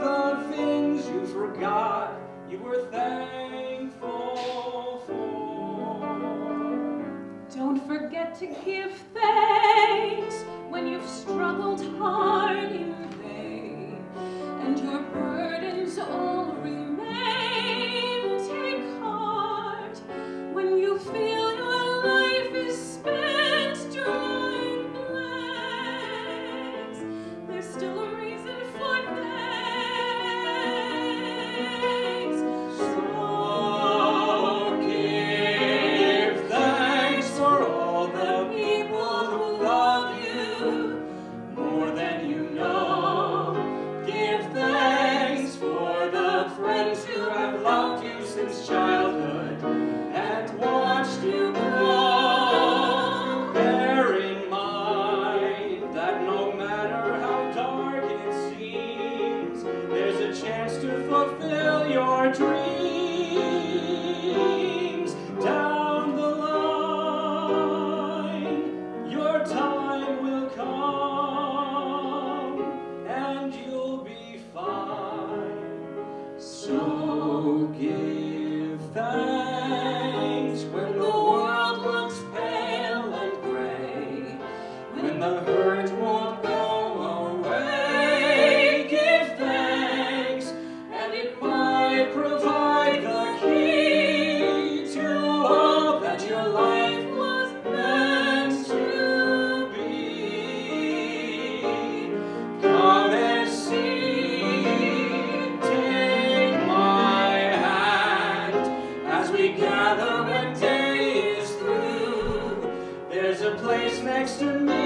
the things you forgot you were thankful for. Don't forget to give thanks when you've struggled hard. since childhood and watched you grow, bear in mind that no matter how dark it seems, there's a chance to fulfill your dreams. thanks when the world looks pale and gray, when the next to me.